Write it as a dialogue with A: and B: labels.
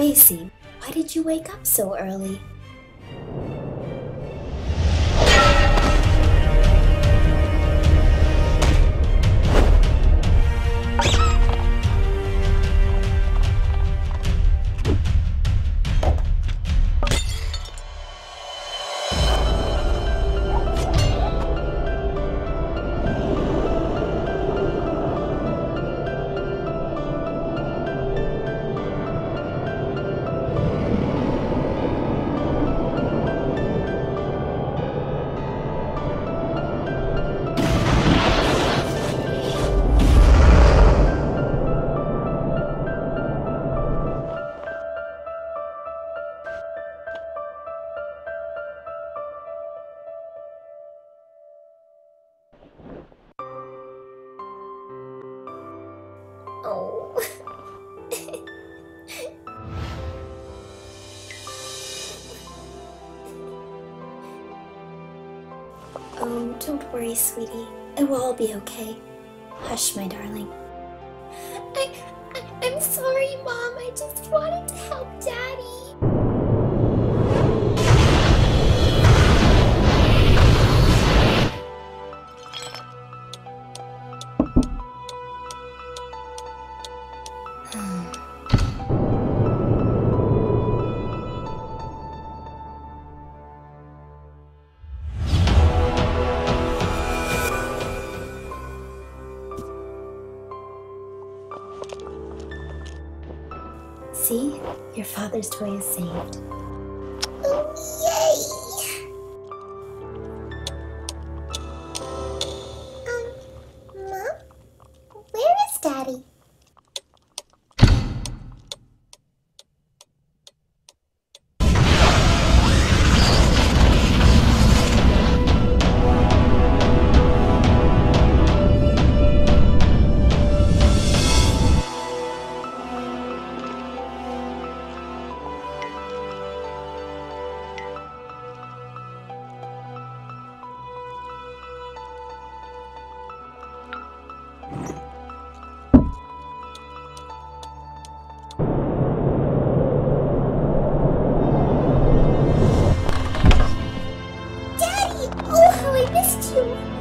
A: Gracie, why did you wake up so early?
B: Oh.
A: Oh, don't worry, sweetie. It will all be okay. Hush, my darling.
B: I, I, I'm sorry, Mom. I just wanted to help Daddy.
A: See? Your father's toy is saved.
B: Oh, Oh, how I missed you!